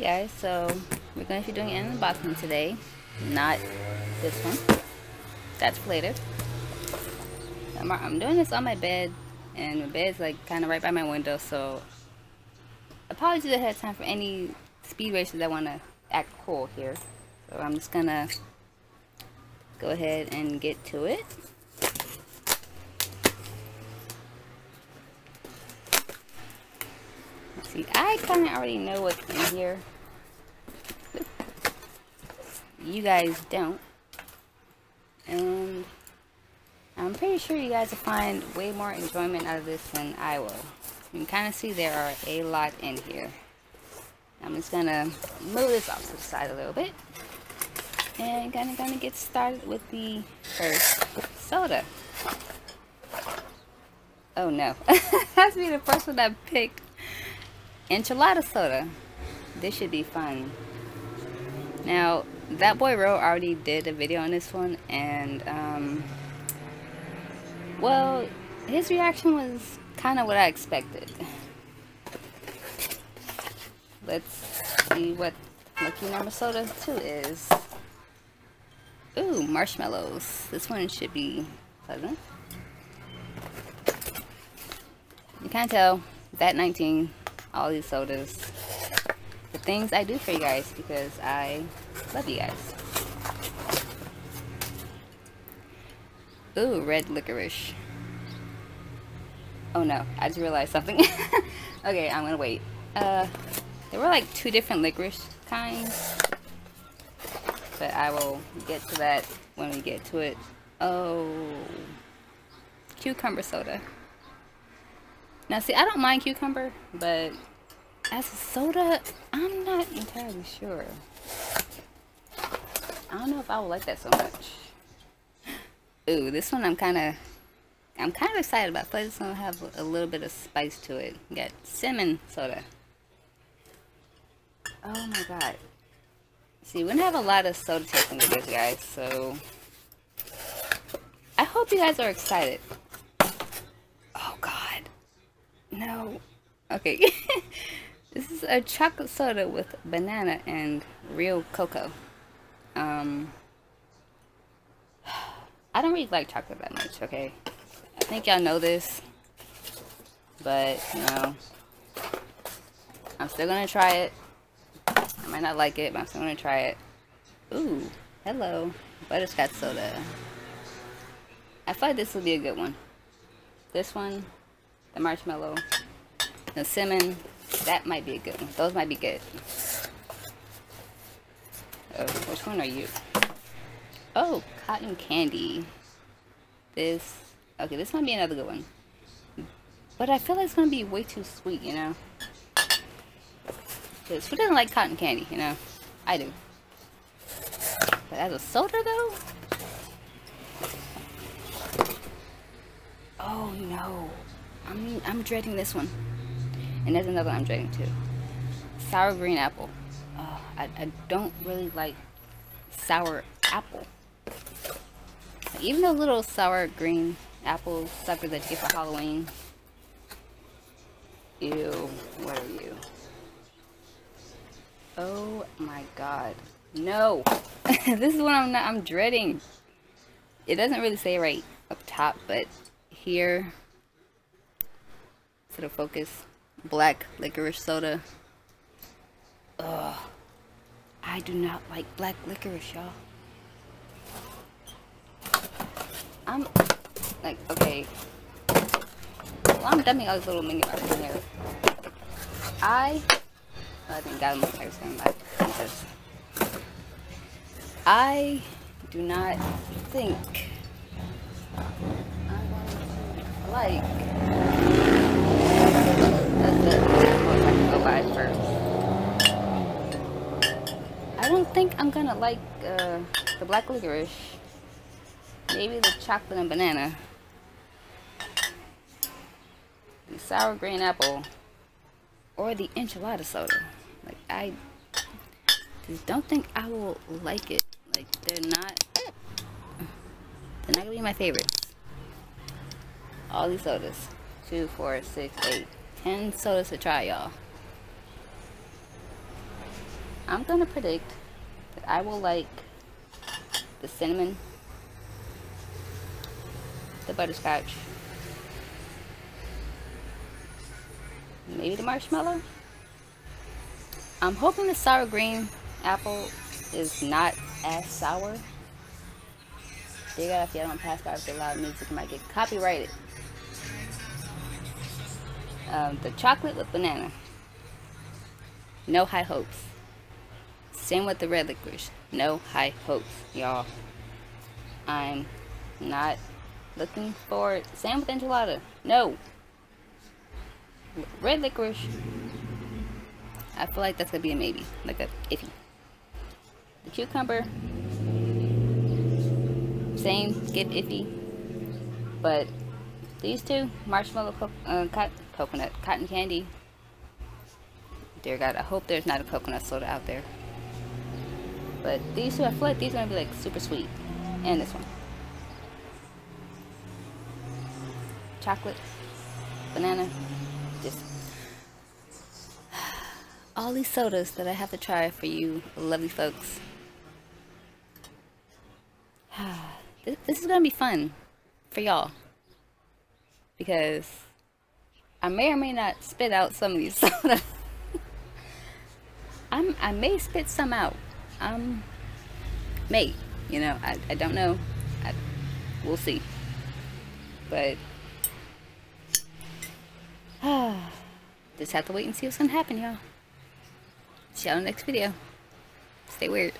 Guys, so we're going to be doing unboxing today. Not this one. That's for later. I'm, doing this on my bed, and my bed's like kind of right by my window, so apologies ahead of time for any speed races that want to act cool here. So I'm just gonna go ahead and get to it. See, I kind of already know what's in here. You guys don't. And I'm pretty sure you guys will find way more enjoyment out of this than I will. You can kind of see there are a lot in here. I'm just gonna move this off to the side a little bit. And gonna, gonna get started with the first soda. Oh no. That's be the first one I picked enchilada soda. This should be fun. Now, that boy Ro already did a video on this one, and um, well, his reaction was kind of what I expected. Let's see what lucky number soda 2 is. Ooh, marshmallows. This one should be pleasant. You can't tell Vat19 all these sodas. The things I do for you guys because I love you guys. Ooh, red licorice. Oh no, I just realized something. okay, I'm gonna wait. Uh, there were like two different licorice kinds. But I will get to that when we get to it. Oh, cucumber soda. Now, see, I don't mind cucumber, but as a soda, I'm not entirely sure. I don't know if I would like that so much. Ooh, this one I'm kind of, I'm kind of excited about. Like this one will have a little bit of spice to it. Got cinnamon soda. Oh my god. See, we don't have a lot of soda tasting videos, guys, so I hope you guys are excited. No. Okay. this is a chocolate soda with banana and real cocoa. Um, I don't really like chocolate that much, okay? I think y'all know this. But, you know, I'm still gonna try it. I might not like it, but I'm still gonna try it. Ooh, hello. Butterscotch soda. I thought this would be a good one. This one, marshmallow, the cinnamon, that might be a good one. Those might be good. Oh, which one are you? Oh, cotton candy. This, okay, this might be another good one. But I feel like it's going to be way too sweet, you know? Because who doesn't like cotton candy, you know? I do. But as a soda, though? Oh, no. I'm, I'm dreading this one. And there's another one I'm dreading too. Sour green apple. Uh, I, I don't really like sour apple. even the little sour green apple suckers that you get for Halloween. Ew, what are you? Oh my god. No! this is what I'm not, I'm dreading. It doesn't really say right up top, but here for the focus. Black licorice soda. Ugh. I do not like black licorice, y'all. I'm like, okay. Well, I'm dumping all these little mini bars in there. I, oh, I think God looks like saying that. I do not think I'm going to like go by first. I don't think I'm gonna like uh, the black licorice. Maybe the chocolate and banana. The sour green apple. Or the enchilada soda. Like, I just don't think I will like it. Like, they're not... They're not gonna be my favorites. All these sodas. Two, four, six, eight. 10 sodas to try, y'all. I'm gonna predict that I will like the cinnamon, the butterscotch, maybe the marshmallow. I'm hoping the sour green apple is not as sour. Dig out if you don't pass by with the loud music, might get copyrighted. Um, the chocolate with banana. No high hopes. Same with the red licorice. No high hopes, y'all. I'm not looking forward. Same with enchilada. No. Red licorice. I feel like that's gonna be a maybe, like a iffy. The cucumber. Same, get iffy. But these two, marshmallow, uh, coconut, cotton candy. Dear God, I hope there's not a coconut soda out there. But these two, I feel like these are gonna be like super sweet. And this one. Chocolate, banana, just all these sodas that I have to try for you lovely folks. this is gonna be fun for y'all because I may or may not spit out some of these. I'm I may spit some out. Um, may you know I I don't know. I, we'll see. But just have to wait and see what's gonna happen, y'all. See y'all in the next video. Stay weird.